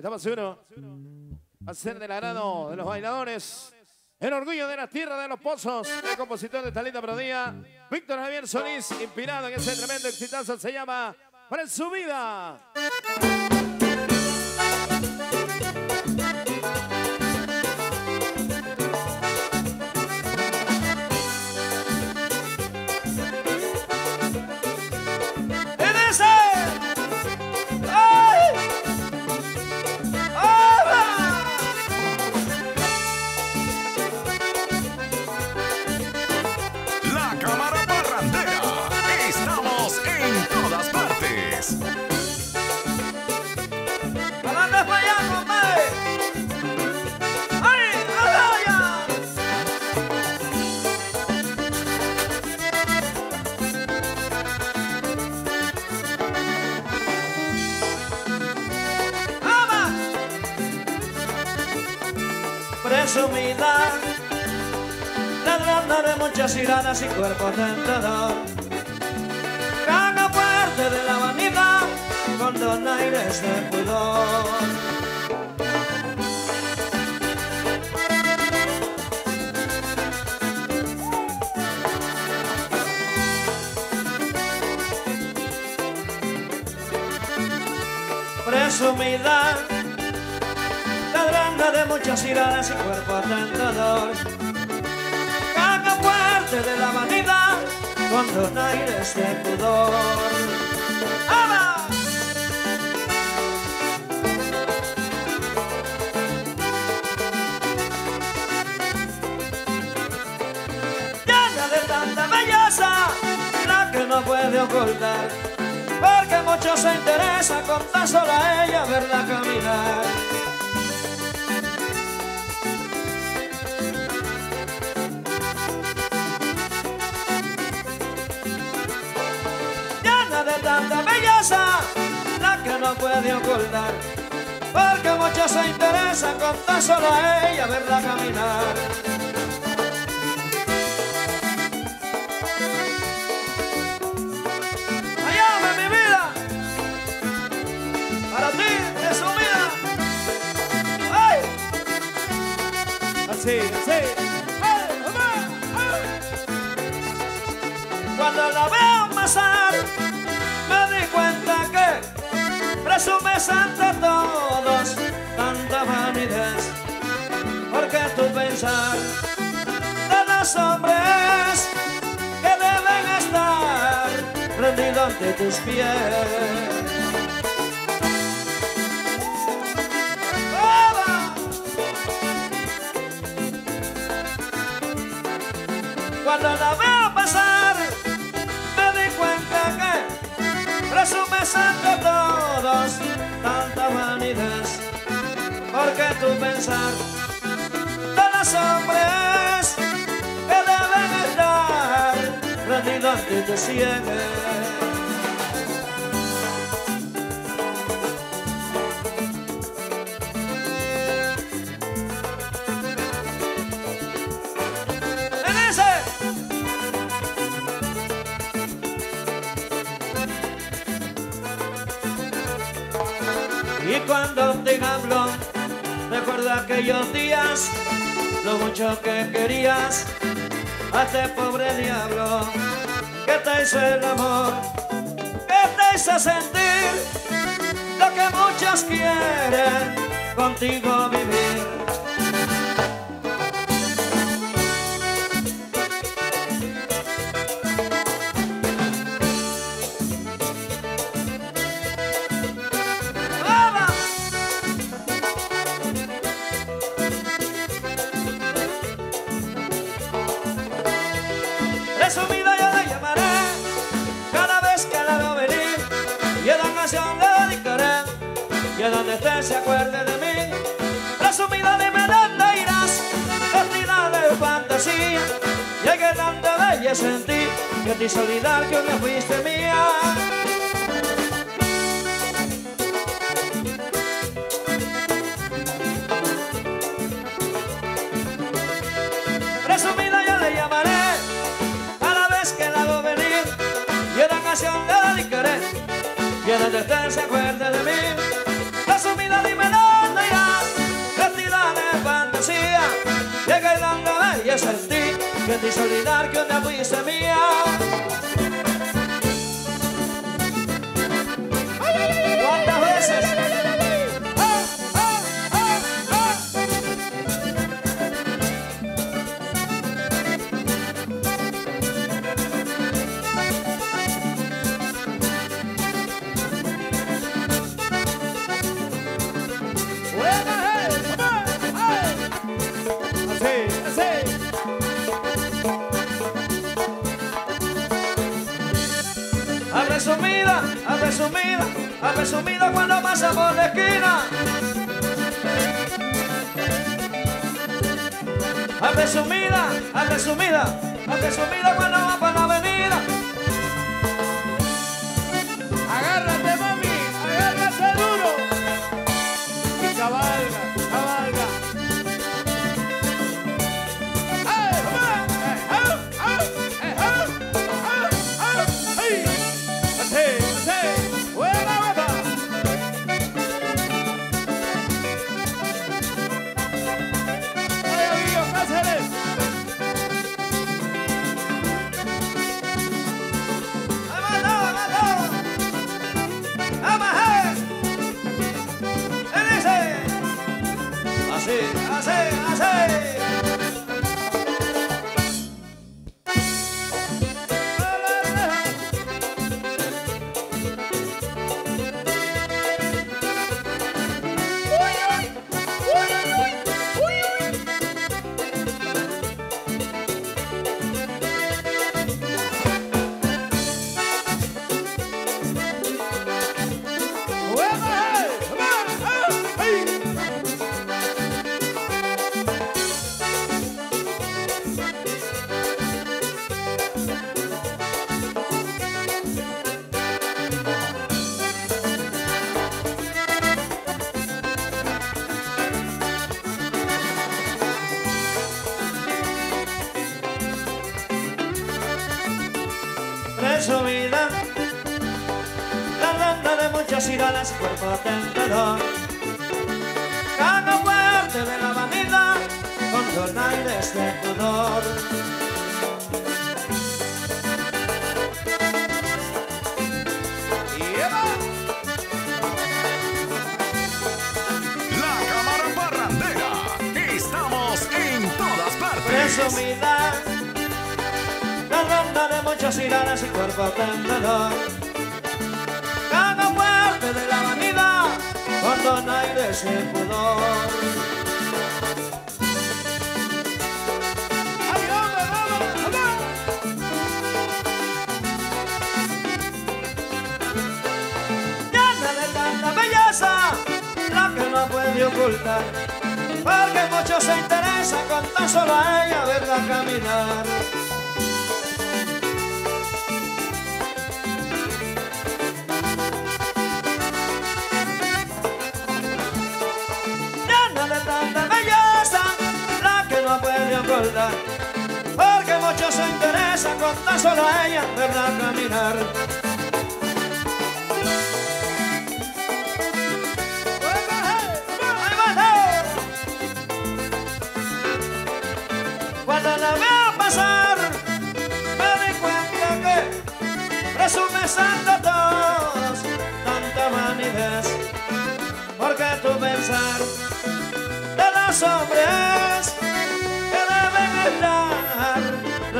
Estamos. Va a ser del agrado de los bailadores. El orgullo de la tierra de los pozos. El compositor de esta linda melodía. Víctor Javier Solís, inspirado en ese tremendo exitazo, se llama Para su vida. Presumida, ladrando de muchas iradas y cuerpo tentador. Caga fuerte de la vanidad, con donaires de pudor. Presumida, de muchas iradas y cuerpo tentador. Caga fuerte de la vanidad con donaires de pudor. ¡Ama! Llena de tanta belleza, la que no puede ocultar. Porque mucho se interesa con tan sola ella verla caminar. No puede ocultar, porque muchos se interesan con tan solo a ella verla caminar. Presumes ante todos tanta vanidad, porque tu pensar de los hombres que deben estar rendidos ante tus pies. Cuando la veo pasar, me di cuenta que presumes ante todos tu pensar de los hombres que deben estar rendidos ante te ciegos. Y cuando te hablo, recuerda aquellos días, lo mucho que querías a este pobre diablo que te hizo el amor, que te hizo sentir lo que muchos quieren contigo vivir. Se acuerde de mí. Resumida de medanda irás, vestida de fantasía, y hay que tanta belleza en ti, que te hizo olvidar que me fuiste mía. Resumida yo le llamaré, cada vez que la hago venir, y la canción le dedicaré, que donde esté se acuerde difícil olvidar que una fuiste mía. A resumida, a resumida cuando pasa por la esquina. A resumida, a resumida, a resumida cuando va Resumida, la randa de muchas iradas, cuerpo tentador. Cada fuerte de la vanidad, con donaires de pudor. La Cámara Parrandera. Estamos en todas partes. Presumida, de muchas iradas y cuerpo tentador. Cada fuerte de la vanidad, con pudor. La que no puede ocultar, porque mucho se interesa con tan solo a ella verla caminar. Se interesa con tan solo a ella verla caminar. Cuando la veo pasar, me di cuenta que resume santo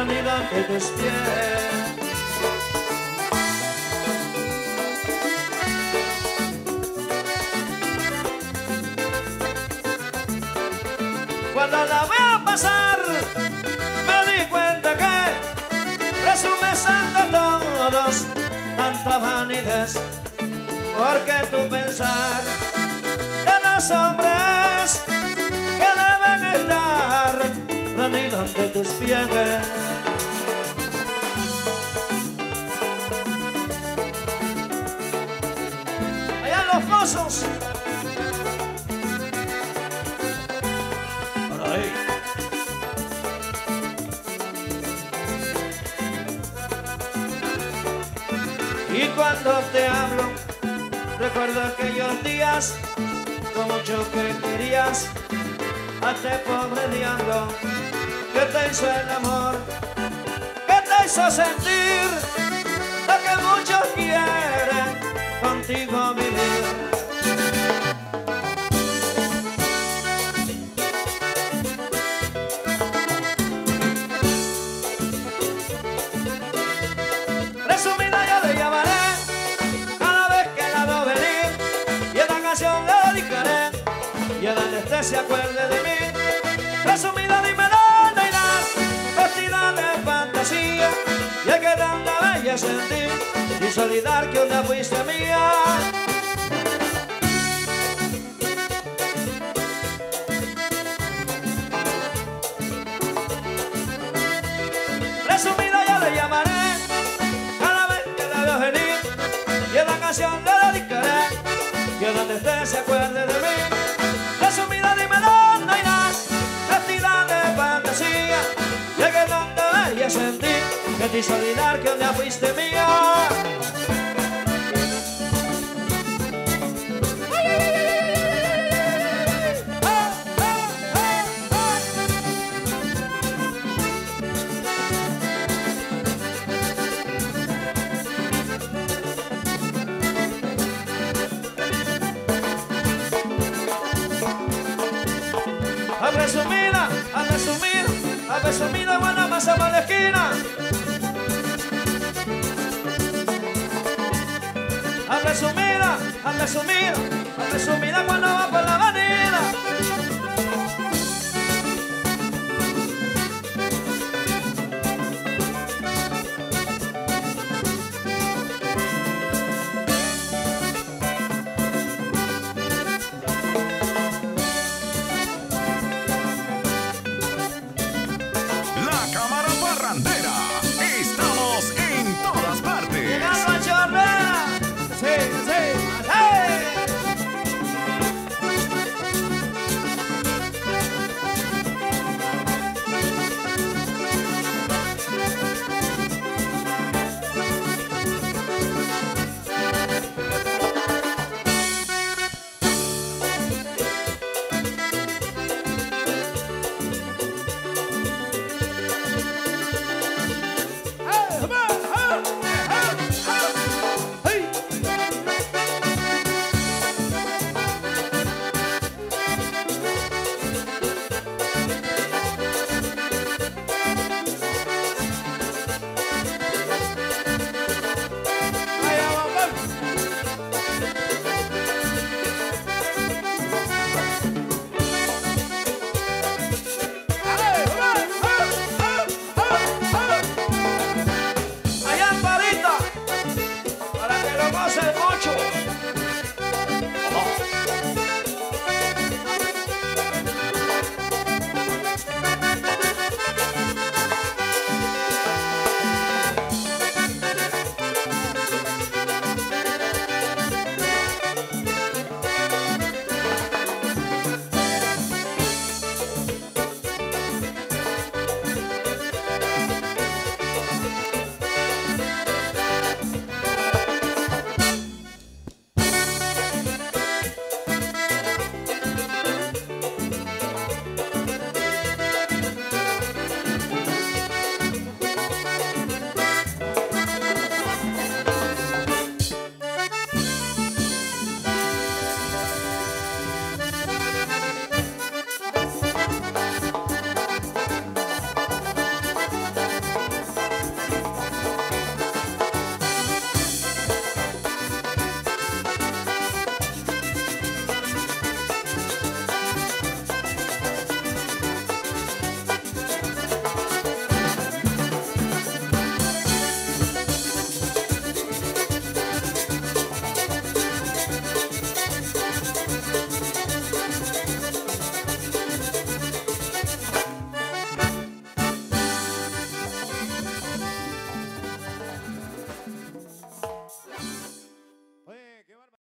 ante. Cuando la veo pasar, me di cuenta que resume santo todos tanta vanidad. Porque tu pensar de los hombres pies. Allá los pozos. Y cuando te hablo, recuerdo aquellos días, lo mucho que querías a este pobre diablo te hizo el amor? ¿Qué te hizo sentir lo que muchos quieren contigo vivir? Resumida yo le llamaré solidar que un día fuiste mía. Hizo olvidar que un día fuiste mía. A resumida, a resumir, a resumida, buena masa para la esquina. A resumida, a resumida, a resumida cuando va por la